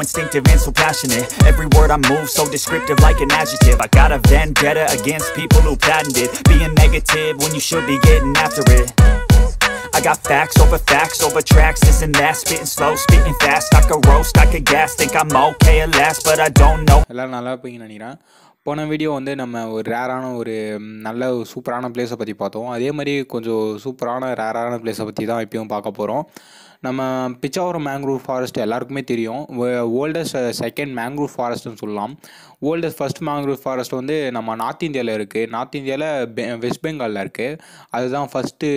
instinctive and so passionate Every word I move so descriptive like an adjective I got a vendetta against people who patented Being negative when you should be getting after it I got facts over facts over tracks, this and that Spitting slow, spitting fast, I could roast, I could gas Think I'm okay at last, but I don't know எல்லோரும் நல்லா இருப்பீங்கன்னு நினைக்கிறேன் போன video வந்து நம்ம ஒரு ரேரான ஒரு ம், நல்ல ஒரு சூப்பரான பிளேஸை பற்றி பார்த்தோம் அதே மாதிரி கொஞ்சம் சூப்பரான ரேரான பிளேஸை பற்றி தான் இப்பயும் பார்க்க போகிறோம் நம்ம பிச்சாவரம் மேங்க்ரூவ் ஃபாரஸ்ட் எல்லாருக்குமே தெரியும். ஓல்டஸ்ட் செகண்ட் மேங்க்ரூவ் ஃபாரஸ்ட்னு சொல்லலாம். ஓல்டஸ்ட் ஃபர்ஸ்ட் மேங்க்ரூவ் ஃபாரஸ்ட் வந்து நம்ம நார்த் இந்தியாவில் இருக்குது நார்த் இந்தியாவில் வெஸ்ட் பெங்காலில் இருக்குது அதுதான் ஃபஸ்ட்டு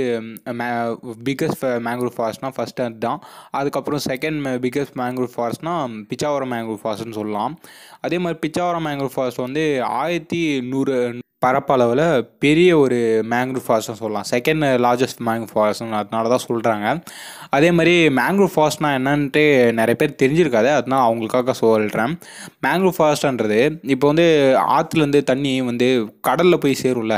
பிக்கஸ்ட் மேங்க்ரூவ் ஃபாரஸ்ட்னால் ஃபஸ்ட்டு அதுதான். அதுக்கப்புறம் செகண்ட் பிக்கஸ்ட் மேங்க்ரூவ் ஃபாரஸ்ட்னா பிச்சாவரம் மேங்க்ரூவ் ஃபாரஸ்ட்னு சொல்லலாம். அதே மாதிரி பிச்சாவரம் மேங்க்ரூவ் ஃபாரஸ்ட் வந்து ஆயிரத்தி நூறு பரப்பளவில் பெரிய ஒரு மேங்க்ரூவ் ஃபாரஸ்ட்னு சொல்லலாம். செகண்ட் லார்ஜஸ்ட் மேங்க்ரூவ் ஃபாரஸ்ட்னு அதனால தான் சொல்கிறாங்க அதே மாதிரி மேங்க்ரூவ் ஃபாரஸ்ட்னா என்னன்ட்டு நிறைய பேர் தெரிஞ்சிருக்காது. அதனால் அவங்களுக்காக சொல்கிறேன் மேங்க்ரூவ் ஃபாரஸ்ட்ன்றது இப்போ வந்து ஆற்றுலேருந்து தண்ணி வந்து கடலில் போய் சேரும்ல.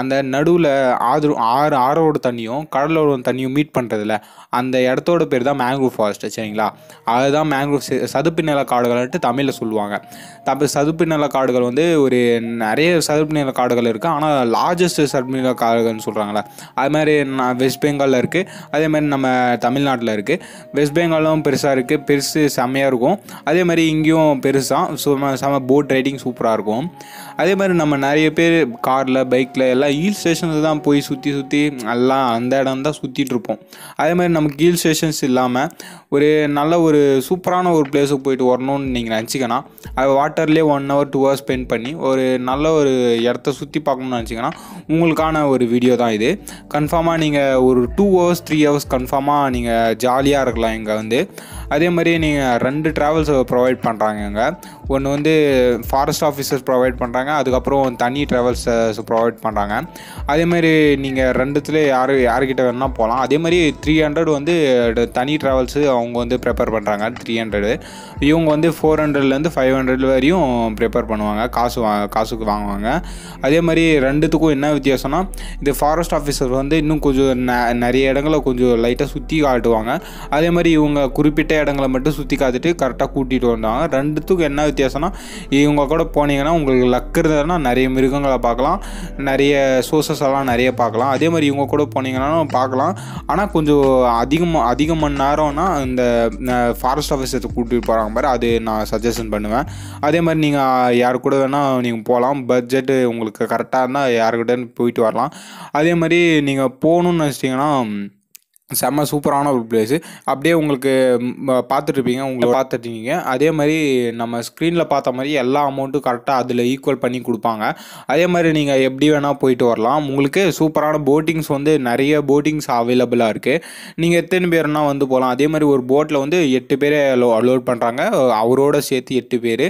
அந்த நடுவில் ஆறு ஆறு ஆறோட தண்ணியும் கடலோட தண்ணியும் மீட் பண்ணுறதுல அந்த இடத்தோட பேர் தான் மேங்க்ரூவ் ஃபாரஸ்ட் சரிங்களா? அதுதான் மேங்க்ரூவ் சதுப்பு நில காடுகள்ட்டு தமிழில் சொல்லுவாங்க. தப்பு சதுப்பு நில காடுகள் வந்து ஒரு நிறைய சதுப்பு நில காடுகள் இருக்குது ஆனால் லார்ஜஸ்ட் சதுப்பு நில காடுகள்னு சொல்கிறாங்களே அது மாதிரி நான் வெஸ்ட் பெங்காலில் இருக்குது அதே மாதிரி நம்ம தமிழ்நாட்டில் இருக்குது வெஸ்ட் பெங்காலும் பெருசாக இருக்குது பெருசு செம்மையாக இருக்கும். அதே மாதிரி இங்கேயும் பெருசாக சும்மா செம போட் ரைடிங் சூப்பராக இருக்கும். அதே மாதிரி நம்ம நிறைய பேர் காரில் பைக்கில் எல்லாம் ஹில் ஸ்டேஷனில் தான் போய் சுற்றி சுற்றி எல்லாம் அந்த இடம் தான் சுற்றிட்டு இருப்போம். அதே மாதிரி நமக்கு ஹில் ஸ்டேஷன்ஸ் இல்லாமல் ஒரு நல்ல ஒரு சூப்பரான ஒரு பிளேஸுக்கு போயிட்டு வரணும்னு நீங்கள் நினச்சிக்கன்னா அது வாட்டர்லேயே one hour two hours spend பண்ணி ஒரு நல்ல ஒரு இடத்த சுற்றி பார்க்கணும்னு நினச்சிங்கன்னா உங்களுக்கான ஒரு வீடியோ தான் இது. கன்ஃபார்மாக நீங்கள் ஒரு டூ ஹவர்ஸ் த்ரீ ஹவர்ஸ் கன்ஃபார்மாக நீங்கள் ஜாலியாக இருக்கலாம் இங்கே வந்து. அதே மாதிரி நீங்கள் ரெண்டு ட்ராவல்ஸ் ப்ரொவைட் பண்ணுறாங்க இங்கே ஒன்று வந்து ஃபாரஸ்ட் ஆஃபீஸர்ஸ் ப்ரொவைட் பண்ணுறாங்க அதுக்கப்புறம் தனி ட்ராவல்ஸஸ் ப்ரொவைட் பண்ணுறாங்க அதே மாதிரி நீங்கள் ரெண்டுத்துல யார் யார்கிட்ட வேணால் போகலாம் அதே மாதிரி த்ரீ ஹண்ட்ரட் வந்து தனி ட்ராவல்ஸு அவங்க வந்து ப்ரிப்பேர் பண்ணுறாங்க த்ரீ ஹண்ட்ரடு இவங்க வந்து ஃபோர் ஹண்ட்ரட்லேருந்து ஃபைவ் ஹண்ட்ரட் வரையும் ப்ரிப்பேர் பண்ணுவாங்க. காசு வா காசுக்கு வாங்குவாங்க. அதே மாதிரி ரெண்டுத்துக்கும் என்ன வித்தியாசம்னா இது ஃபாரஸ்ட் ஆஃபீஸர் வந்து இன்னும் கொஞ்சம் நிறைய இடங்களை கொஞ்சம் லைட்டாக சுற்றி காட்டுவாங்க. அதே மாதிரி இவங்க குறிப்பிட்ட இடங்களை மட்டும் சுற்றி காத்துட்டு கரெக்டாக கூட்டிகிட்டு வந்தாங்க. ரெண்டுத்துக்கும் என்ன வித்தியாசம்னா இவங்க கூட போனீங்கன்னா உங்களுக்கு லக் இருந்ததுன்னா நிறைய மிருகங்களை பார்க்கலாம். நிறைய சோர்சஸ் எல்லாம் நிறைய பார்க்கலாம். அதே மாதிரி இவங்க கூட போனீங்கன்னா பார்க்கலாம். ஆனால் கொஞ்சம் அதிகமாக அதிக மணி நேரம்னா இந்த ஃபாரஸ்ட் ஆஃபீஸர் கூட்டிகிட்டு போகிறாங்க பாரு. அது நான் சஜஷன் பண்ணுவேன். அதே மாதிரி நீங்கள் யார் கூட வேணால் நீங்கள் போகலாம் பட்ஜெட்டு உங்களுக்கு கரெக்டாக இருந்தால் யாருக்கிட்ட போயிட்டு வரலாம். அதே மாதிரி நீங்கள் போகணுன்னு நினச்சிட்டிங்கன்னா செம்ம சூப்பரான ஒரு பிளேஸு அப்படியே உங்களுக்கு பார்த்துட்ருப்பீங்க உங்களை பார்த்துட்டீங்க அதே மாதிரி நம்ம ஸ்க்ரீனில் பார்த்த மாதிரி எல்லா அமௌண்ட்டும் கரெக்டாக அதில் ஈக்குவல் பண்ணி கொடுப்பாங்க. அதே மாதிரி நீங்கள் எப்படி வேணால் போயிட்டு வரலாம். உங்களுக்கு சூப்பரான போட்டிங்ஸ் வந்து நிறைய போட்டிங்ஸ் அவைலபிளாக இருக்குது நீங்கள் எத்தனை பேர்னா வந்து போகலாம் அதே மாதிரி ஒரு போட்டில் வந்து எட்டு பேர் அலோட் பண்ணுறாங்க அவரோட சேர்த்து எட்டு பேர்.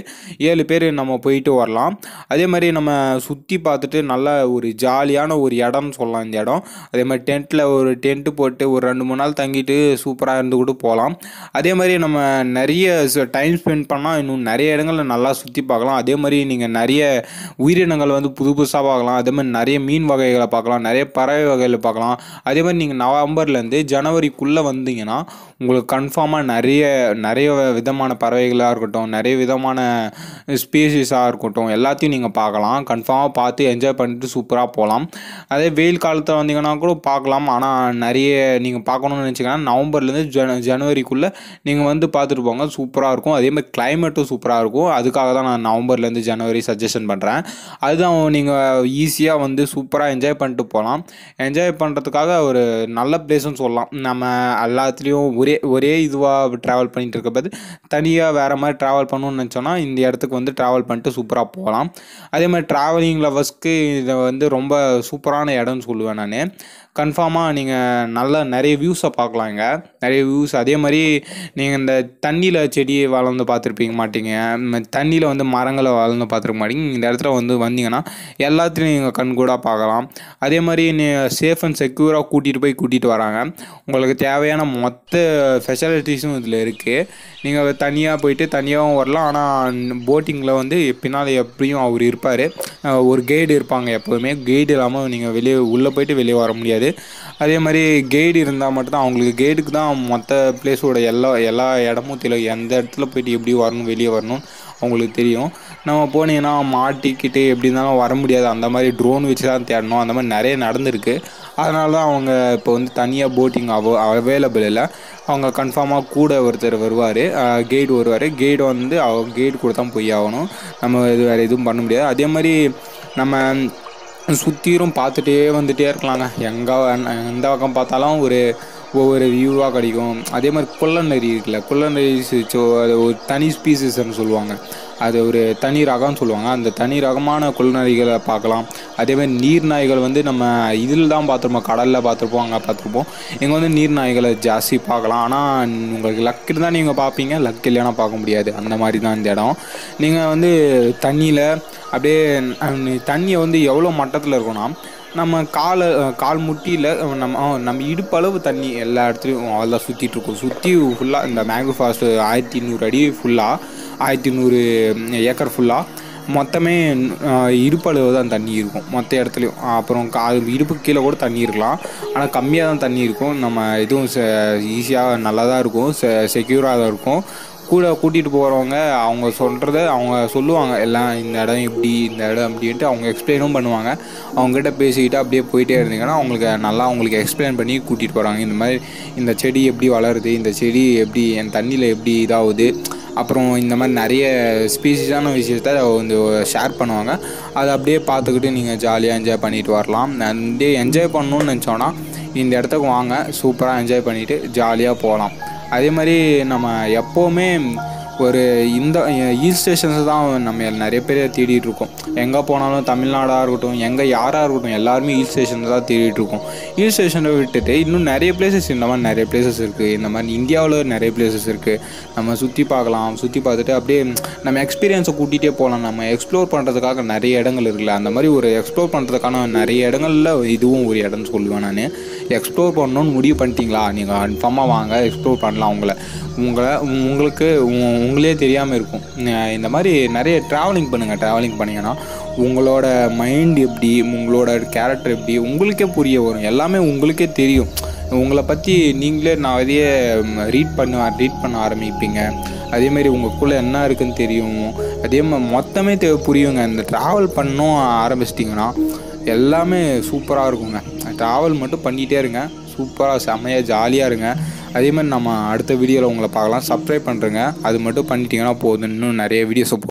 ஏழு பேர் நம்ம போயிட்டு வரலாம். அதே மாதிரி நம்ம சுற்றி பார்த்துட்டு நல்ல ஒரு ஜாலியான ஒரு இடம்னு சொல்லலாம் இந்த இடம். அதே மாதிரி டென்ட்டில் ஒரு டென்ட்டு போட்டு ஒரு ரெண்டு மூணு நாள் தங்கிட்டு சூப்பராக இருந்து கூட போகலாம். அதே மாதிரி நம்ம நிறைய டைம் ஸ்பெண்ட் பண்ணால் இன்னும் நிறைய இடங்களில் நல்லா சுற்றி பார்க்கலாம். அதே மாதிரி நீங்கள் நிறைய உயிரினங்கள் வந்து புது புதுசாக பார்க்கலாம். அதே மாதிரி நிறைய மீன் வகைகளை பார்க்கலாம். நிறைய பறவை வகைகளை பார்க்கலாம். அதே மாதிரி நீங்கள் நவம்பர்லேருந்து ஜனவரிக்குள்ளே வந்தீங்கன்னா உங்களுக்கு கன்ஃபார்மாக நிறைய நிறைய விதமான பறவைகளாக இருக்கட்டும் நிறைய விதமான ஸ்பீசிஸாக இருக்கட்டும் எல்லாத்தையும் நீங்கள் பார்க்கலாம். கன்ஃபார்மாக பார்த்து என்ஜாய் பண்ணிட்டு சூப்பராக போகலாம். அதே வெயில் காலத்தில் வந்தீங்கன்னா கூட பார்க்கலாம். ஆனால் நிறைய நீங்கள் பார்க்கணும்னு நினச்சிங்கன்னா நவம்பர்லேருந்து ஜன ஜனவரிக்குள்ளே நீங்கள் வந்து பார்த்துட்டு போங்க. சூப்பராக இருக்கும். அதே மாதிரி கிளைமேட்டும் சூப்பராக இருக்கும். அதுக்காக தான் நான் நவம்பர்லேருந்து ஜனவரி சஜஷன் பண்ணுறேன் அதுதான் நீங்கள் ஈஸியாக வந்து சூப்பராக என்ஜாய் பண்ணிட்டு போகலாம் என்ஜாய் பண்ணுறதுக்காக ஒரு நல்ல பிளேஸ்னு சொல்லலாம். நம்ம எல்லாத்துலேயும் ஒரே ஒரே இதுவாக ட்ராவல் பண்ணிகிட்டு இருக்க போது தனியாக வேறு மாதிரி ட்ராவல் பண்ணணும்னு நினச்சோன்னா இந்த இடத்துக்கு வந்து ட்ராவல் பண்ணிட்டு சூப்பராக போகலாம். அதே மாதிரி ட்ராவலிங் லவர்ஸ்க்கு இதை வந்து ரொம்ப சூப்பரான இடம்னு சொல்லுவேன் நான். கன்ஃபார்மாக நீங்கள் நல்லா நிறைய நிறைய வியூஸை பார்க்கலாங்க நிறைய வியூஸ் அதே மாதிரி நீங்கள் இந்த தண்ணியில் செடி வளர்ந்து பார்த்துருப்பீங்க மாட்டீங்க. தண்ணியில் வந்து மரங்களை வளர்ந்து பார்த்துருக்க மாட்டீங்க. இந்த இடத்துல வந்து வந்தீங்கன்னா எல்லாத்தையும் நீங்கள் கண்கூடாக பார்க்கலாம். அதே மாதிரி நீ சேஃப் அண்ட் செக்யூராக கூட்டிகிட்டு போய் கூட்டிகிட்டு வராங்க. உங்களுக்கு தேவையான மொத்த ஃபெசிலிட்டிஸும் இதில் இருக்குது நீங்கள் தனியாக போயிட்டு தனியாகவும் வரலாம். ஆனால் போட்டிங்கில் வந்து பின்னால் எப்படியும் அவர் இருப்பார். ஒரு கைடு இருப்பாங்க எப்போதுமே. கைடு இல்லாமல் நீங்கள் வெளியே உள்ளே போயிட்டு வெளியே வர முடியாது. அதே மாதிரி கைடு இருந்தால் இருந்தால் மட்டும்தான் அவங்களுக்கு கேட்டுக்கு தான் மொத்த பிளேஸோட எல்லா எல்லா இடமும் தெரியும். எந்த இடத்துல போயிட்டு எப்படி வரணும் வெளியே வரணும் அவங்களுக்கு தெரியும். நம்ம போனீங்கன்னா மாட்டிக்கிட்டு எப்படி இருந்தாலும் வர முடியாது. அந்த மாதிரி ட்ரோன் வச்சு தான் தேடணும். அந்த மாதிரி நிறைய நடந்திருக்கு. அதனால தான் அவங்க இப்போ வந்து தனியாக போட்டிங் அவ அவைலபிள் இல்லை. அவங்க கன்ஃபார்மாக கூட ஒருத்தர் வருவார். கைடு வருவார். கைடு வந்து அவங்க கைடு கூட தான் போய் ஆகணும். நம்ம இது வேறு எதுவும் பண்ண முடியாது. அதே மாதிரி நம்ம சுற்றிரும் பார்த்துட்டே வந்துகிட்டே இருக்கலாங்க. எங்கே எந்த பக்கம் பார்த்தாலும் ஒரு ஒவ்வொரு வியூவாக கிடைக்கும். அதே மாதிரி குள்ளநரி இருக்குல்ல குள்ளநரி சோ அது ஒரு தனி ஸ்பீசிஸ்ன்னு சொல்லுவாங்க. அது ஒரு தனி ரகம்னு சொல்லுவாங்க. அந்த தனி ரகமான குள்ளநரிகளை பார்க்கலாம். அதே மாதிரி நீர் நாய்கள் வந்து நம்ம இதில் தான் பார்த்துருப்போம் கடலில் பார்த்துருப்போம் அங்கே பார்த்துருப்போம். இங்கே வந்து நீர் நாய்களை ஜாஸ்தி பார்க்கலாம். ஆனால் உங்களுக்கு லக்கு இருந்தால் நீங்கள் பார்ப்பீங்க லக் இல்லைன்னா பார்க்க முடியாது. அந்த மாதிரி தான் இந்த இடம். நீங்கள் வந்து தண்ணியில் அப்படியே தண்ணியை வந்து எவ்வளோ மட்டத்தில் இருக்குன்னா நம்ம காலை கால் முட்டியில் நம்ம நம்ம இடுப்பளவு தண்ணி எல்லா இடத்துலையும் அதெல்லாம் சுற்றிட்டுருக்கும் சுற்றி ஃபுல்லாக இந்த மேங்கோ ஃபாஸ்ட்டு ஆயிரத்தி நூறு அடி ஃபுல்லாக ஆயிரத்தி நூறு ஏக்கர் ஃபுல்லாக மொத்தமே இடுப்பளவு தான் தண்ணி இருக்கும் மொத்த இடத்துலையும். அப்புறம் கா இடுப்பு கீழே கூட தண்ணி இருக்கலாம். ஆனால் கம்மியாக தான் தண்ணி இருக்கும். நம்ம இதுவும் ஈஸியாக நல்லா தான் இருக்கும். செ செக்யூராக தான் இருக்கும். கூட கூட்டிகிட்டு போகிறவங்க அவங்க சொல்கிறத அவங்க சொல்லுவாங்க. எல்லாம் இந்த இடம் இப்படி இந்த இடம் அப்படின்ட்டு அவங்க எக்ஸ்பிளைனும் பண்ணுவாங்க. அவங்ககிட்ட பேசிக்கிட்டு அப்படியே போயிட்டே இருந்தீங்கன்னா அவங்களுக்கு நல்லா அவங்களுக்கு எக்ஸ்பிளைன் பண்ணி கூட்டிகிட்டு போகிறாங்க இந்த மாதிரி இந்த செடி எப்படி வளருது இந்த செடி எப்படி என் தண்ணியில் எப்படி இதாகுது. அப்புறம் இந்த மாதிரி நிறைய ஸ்பீசிஸான விஷயத்த வந்து ஷேர் பண்ணுவாங்க. அதை அப்படியே பார்த்துக்கிட்டு நீங்கள் ஜாலியாக என்ஜாய் பண்ணிட்டு வரலாம். அப்படியே என்ஜாய் பண்ணணுன்னு நினச்சோன்னா இந்த இடத்துக்கு வாங்க. சூப்பராக என்ஜாய் பண்ணிவிட்டு ஜாலியாக போகலாம். அதே மாதிரி நம்ம எப்போவுமே ஒரு இந்த ஹில் ஸ்டேஷன்ஸ் தான் நம்ம நிறைய பேர் தேடிட்டு இருக்கோம். எங்கே போனாலும் தமிழ்நாடாக இருக்கட்டும் எங்கே யாராக இருக்கட்டும் எல்லாருமே ஹில் ஸ்டேஷனில் தான் தேடிட்டு இருக்கோம். ஹில் ஸ்டேஷனை விட்டுட்டு இன்னும் நிறைய பிளேசஸ் இந்த மாதிரி நிறைய பிளேசஸ் இருக்குது இந்த மாதிரி இந்தியாவில் நிறைய பிளேசஸ் இருக்குது நம்ம சுற்றி பார்க்கலாம். சுற்றி பார்த்துட்டு அப்படியே நம்ம எக்ஸ்பீரியன்ஸை கூட்டிகிட்டே போகலாம் நம்ம எக்ஸ்ப்ளோர் பண்ணுறதுக்காக நிறைய இடங்கள் இருக்குல்ல. அந்த மாதிரி ஒரு எக்ஸ்ப்ளோர் பண்ணுறதுக்கான நிறைய இடங்களில் இதுவும் ஒரு இடம்னு சொல்லுவேன் நான். எக்ஸ்ப்ளோர் பண்ணணும்னு முடிவு பண்ணிட்டீங்களா? நீங்கள் கன்ஃபார்மாக வாங்க. எக்ஸ்ப்ளோர் பண்ணலாம் உங்களை. உங்களை உங்களுக்கு உங்களே தெரியாமல் இருக்கும். இந்த மாதிரி நிறைய ட்ராவலிங் பண்ணுங்கள் ட்ராவலிங் பண்ணிங்கன்னா உங்களோட மைண்ட் எப்படி உங்களோட கேரக்டர் எப்படி உங்களுக்கே புரிய வரும். எல்லாமே உங்களுக்கே தெரியும். உங்களை பற்றி நீங்களே நான் அதையே ரீட் பண்ண ரீட் பண்ண ஆரம்பிப்பீங்க. அதேமாரி உங்களுக்குள்ளே என்ன இருக்குன்னு தெரியும். அதே மாதிரி மொத்தமே தே புரியுங்க. இந்த ட்ராவல் பண்ணோம் ஆரம்பிச்சிட்டிங்கன்னா எல்லாமே சூப்பராக இருக்குங்க. ட்ராவல் மட்டும் பண்ணிகிட்டே இருங்க. சூப்பராக செம்மையாக ஜாலியாக இருங்க. அதே மாதிரி நம்ம அடுத்த வீடியோவில் உங்களை பார்க்கலாம். சப்ஸ்கிரைப் பண்ணுறேங்க அது மட்டும் பண்ணிட்டீங்கன்னா போதும். இன்னும் நிறைய வீடியோஸை